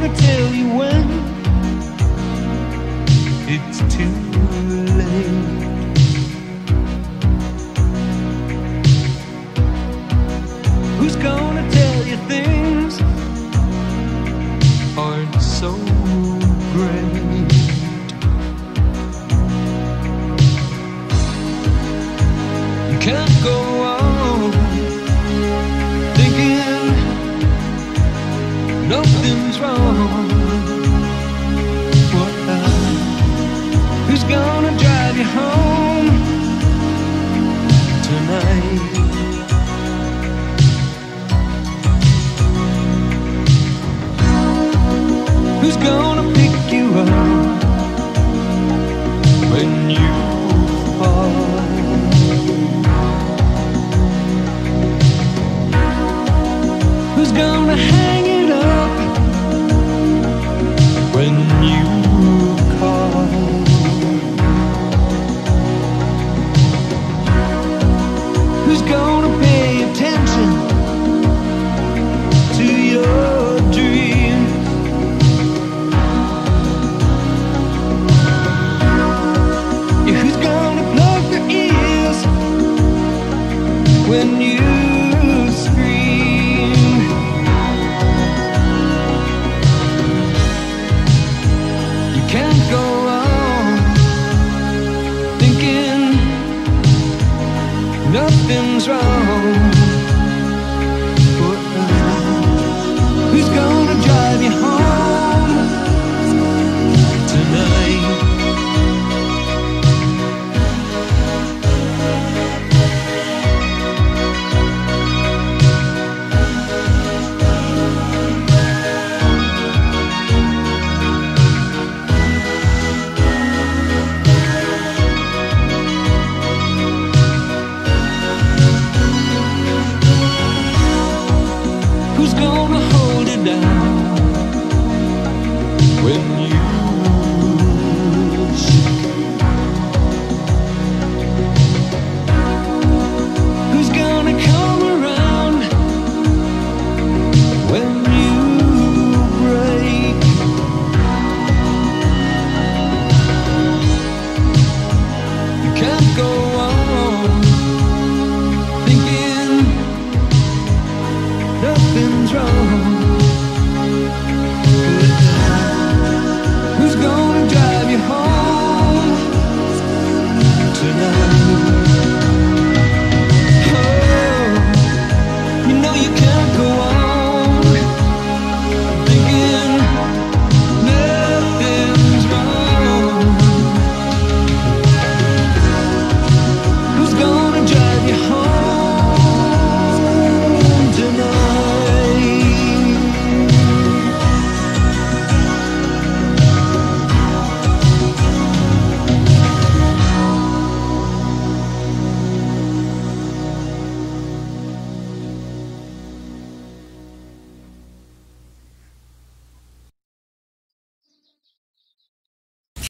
gonna tell you when it's too late. Who's gonna tell you things aren't so great? You can't go on thinking nothing's wrong. Gonna drive you home tonight? Who's gonna pick you up when you fall? Who's gonna hang Who's gonna hold it down when you?